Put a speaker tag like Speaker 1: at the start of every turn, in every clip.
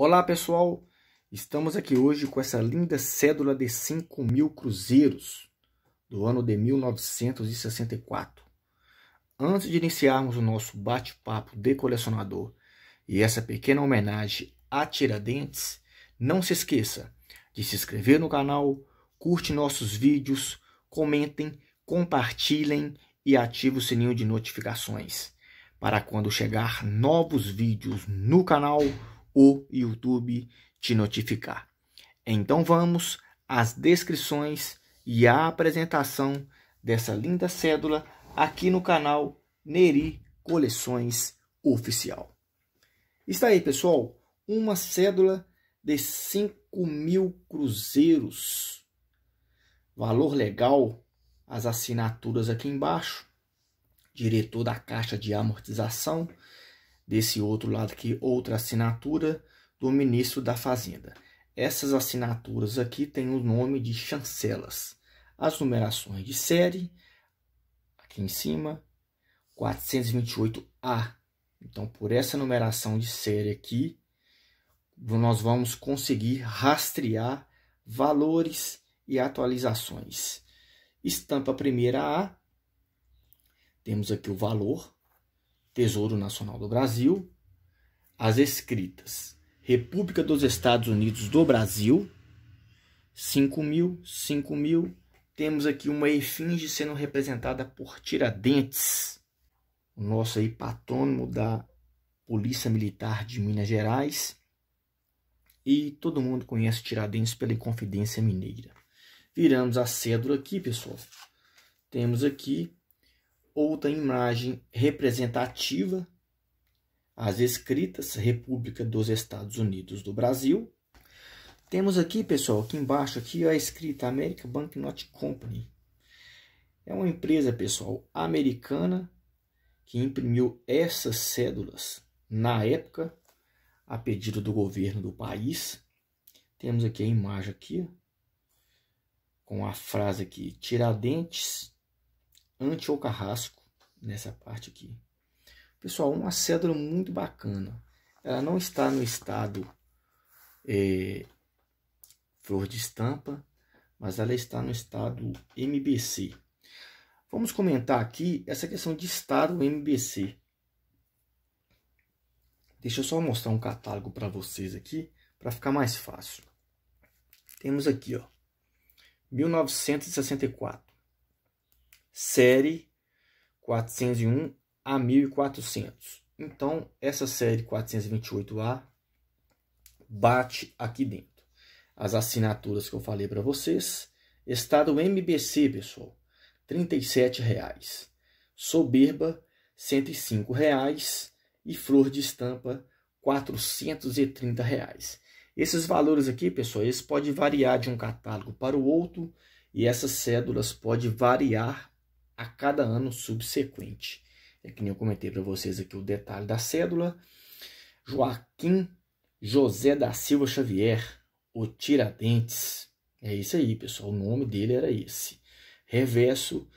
Speaker 1: Olá pessoal, estamos aqui hoje com essa linda cédula de 5 mil cruzeiros do ano de 1964. Antes de iniciarmos o nosso bate-papo de colecionador e essa pequena homenagem a Tiradentes, não se esqueça de se inscrever no canal, curte nossos vídeos, comentem, compartilhem e ative o sininho de notificações para quando chegar novos vídeos no canal, o YouTube te notificar. Então vamos às descrições e à apresentação dessa linda cédula aqui no canal Neri Coleções Oficial. Está aí, pessoal, uma cédula de 5 mil cruzeiros. Valor legal, as assinaturas aqui embaixo diretor da Caixa de Amortização. Desse outro lado aqui, outra assinatura do ministro da Fazenda. Essas assinaturas aqui têm o nome de chancelas. As numerações de série, aqui em cima, 428A. Então, por essa numeração de série aqui, nós vamos conseguir rastrear valores e atualizações. Estampa primeira A, temos aqui o valor, Tesouro Nacional do Brasil, as escritas, República dos Estados Unidos do Brasil, 5 mil, 5 mil. Temos aqui uma efígie sendo representada por Tiradentes, o nosso aí patrônimo da Polícia Militar de Minas Gerais. E todo mundo conhece Tiradentes pela Inconfidência Mineira. Viramos a cédula aqui, pessoal. Temos aqui outra imagem representativa, as escritas República dos Estados Unidos do Brasil. Temos aqui, pessoal, aqui embaixo aqui a escrita American Banknote Company. É uma empresa, pessoal, americana que imprimiu essas cédulas na época a pedido do governo do país. Temos aqui a imagem aqui com a frase aqui Tiradentes ante o carrasco, nessa parte aqui. Pessoal, uma cédula muito bacana. Ela não está no estado é, flor de estampa, mas ela está no estado MBC. Vamos comentar aqui essa questão de estado MBC. Deixa eu só mostrar um catálogo para vocês aqui, para ficar mais fácil. Temos aqui, ó, 1964 série 401 a 1400. Então, essa série 428A bate aqui dentro. As assinaturas que eu falei para vocês. Estado MBC, pessoal, R$ 37,00. Soberba, R$ 105,00. E flor de estampa, R$ 430,00. Esses valores aqui, pessoal, eles podem variar de um catálogo para o outro. E essas cédulas podem variar a cada ano subsequente. É que nem eu comentei para vocês aqui o detalhe da cédula. Joaquim José da Silva Xavier, o Tiradentes. É isso aí, pessoal. O nome dele era esse. Reverso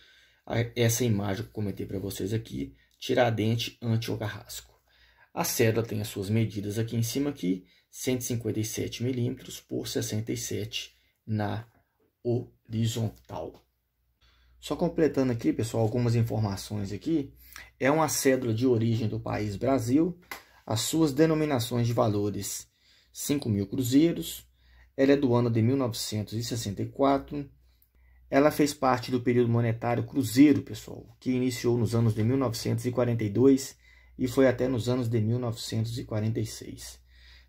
Speaker 1: essa imagem que eu comentei para vocês aqui, Tiradente ante o Carrasco. A cédula tem as suas medidas aqui em cima aqui, 157 milímetros por 67 na horizontal. Só completando aqui, pessoal, algumas informações aqui. É uma cédula de origem do país Brasil. As suas denominações de valores 5 mil cruzeiros. Ela é do ano de 1964. Ela fez parte do período monetário cruzeiro, pessoal, que iniciou nos anos de 1942 e foi até nos anos de 1946.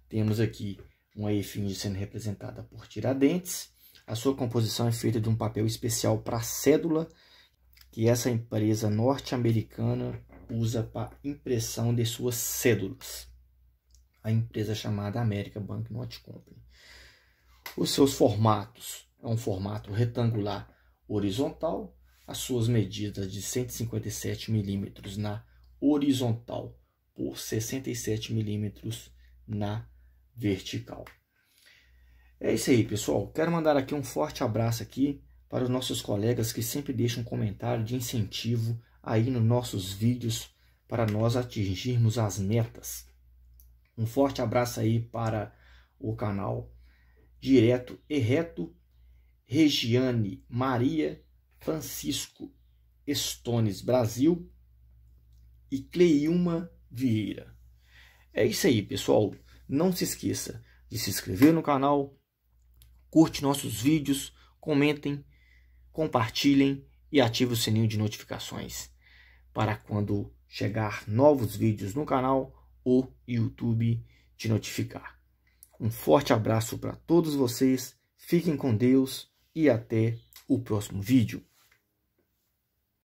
Speaker 1: Temos aqui uma efígie sendo representada por Tiradentes a sua composição é feita de um papel especial para cédula que essa empresa norte-americana usa para impressão de suas cédulas. A empresa chamada American Banknote Company. Os seus formatos é um formato retangular horizontal, as suas medidas de 157 milímetros na horizontal por 67 milímetros na vertical. É isso aí, pessoal. Quero mandar aqui um forte abraço aqui para os nossos colegas que sempre deixam um comentário de incentivo aí nos nossos vídeos para nós atingirmos as metas. Um forte abraço aí para o canal direto e reto Regiane Maria Francisco Estones Brasil e Cleilma Vieira. É isso aí, pessoal. Não se esqueça de se inscrever no canal, curte nossos vídeos, comentem, compartilhem e ative o sininho de notificações para quando chegar novos vídeos no canal, o YouTube te notificar. Um forte abraço para todos vocês, fiquem com Deus e até o próximo vídeo.